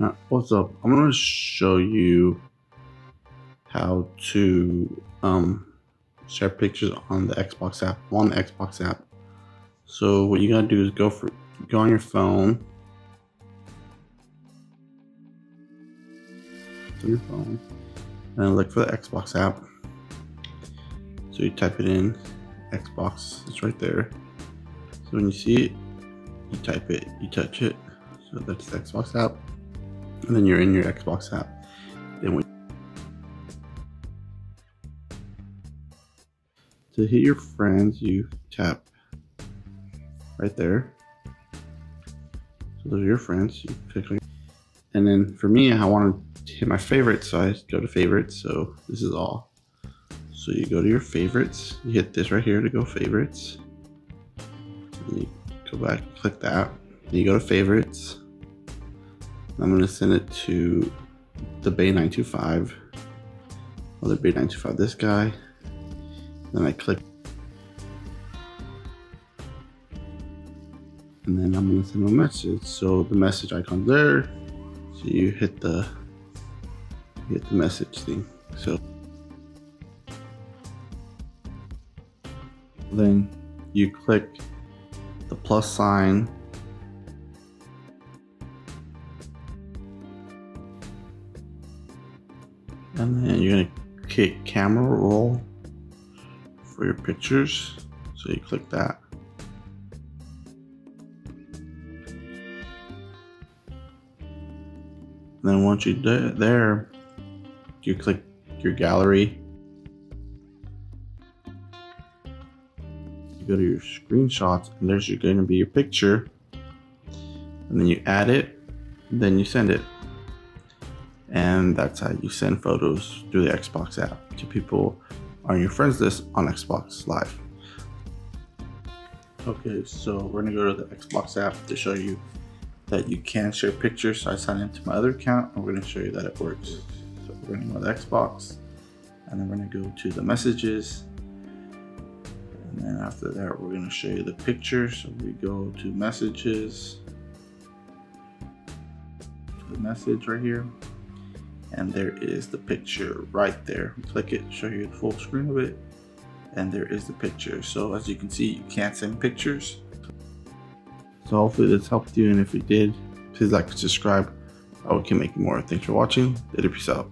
Now, what's up? I'm going to show you how to um, share pictures on the Xbox app, on the Xbox app. So what you gotta do is go for go on your phone. On your phone. And look for the Xbox app. So you type it in, Xbox, it's right there. So when you see it, you type it, you touch it. So that's the Xbox app and then you're in your Xbox app. Then when to hit your friends, you tap right there. So those are your friends. You click on, and then for me, I want to hit my favorites, so I go to favorites. So this is all. So you go to your favorites. You hit this right here to go favorites. And you go back, click that. You go to favorites I'm going to send it to the Bay 925. Other Bay 925, this guy. Then I click. And then I'm going to send a message. So the message icon there. So you hit the hit the message thing. So then you click the plus sign and then you're gonna click camera roll for your pictures. So you click that. And then once you're there you click your gallery. You go to your screenshots and there's going to be your picture. And then you add it then you send it and that's how you send photos through the Xbox app to people on your friends list on Xbox Live. Okay, so we're gonna go to the Xbox app to show you that you can share pictures. So I signed into my other account and we're gonna show you that it works. So we're gonna go to the Xbox and then we're gonna go to the messages. And then after that, we're gonna show you the pictures. So we go to messages, to the message right here and there is the picture right there. Click it, show you the full screen of it, and there is the picture. So as you can see, you can't send pictures. So hopefully this helped you, and if it did, please like and subscribe. I can make more. Thanks for watching. Later, peace out.